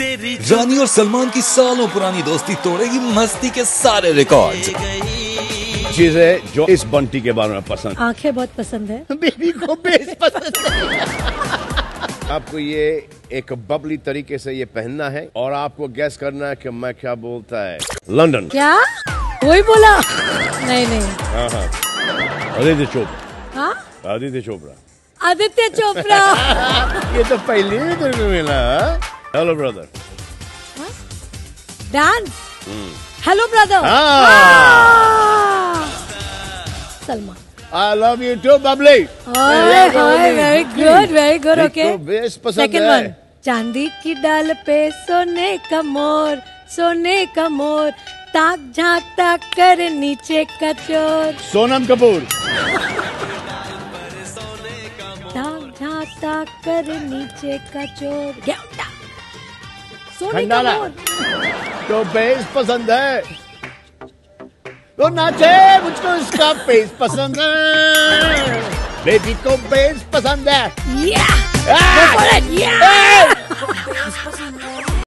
तेरी रानी और सलमान की सालों पुरानी दोस्ती तोड़ेगी मस्ती के सारे रिकॉर्ड चीज़ें जो इस बंटी के बारे में पसंद। आँखें बहुत पसंद है। बेबी को बेस पसंद है। आपको ये एक बबली तरीके से ये पहनना है और आपको गैस करना है कि मैं क्या बोलता है। लंदन क्या? वही बोला। नहीं नहीं। हाँ हाँ। आदित्य चोपड़ा। हाँ? आदित्य चोपड़ा। आदित्य चोपड़ा। ये तो पहले ही तेरे मिला। Hello brother dance hello brother. Salman I love you too Babli very good very good okay second one चांदी की डाल पे सोने का मोर सोने का मोर ताक झांकता कर नीचे का चोर। सोनम कपूर। ताक झांकता कर नीचे का चोर। क्या? सोने का मोर तो बेस पसंद है तो नाचे मुझको इसका बेस पसंद है बेबी को बेस पसंद है Yeah! Ah! Go for it! Yeah!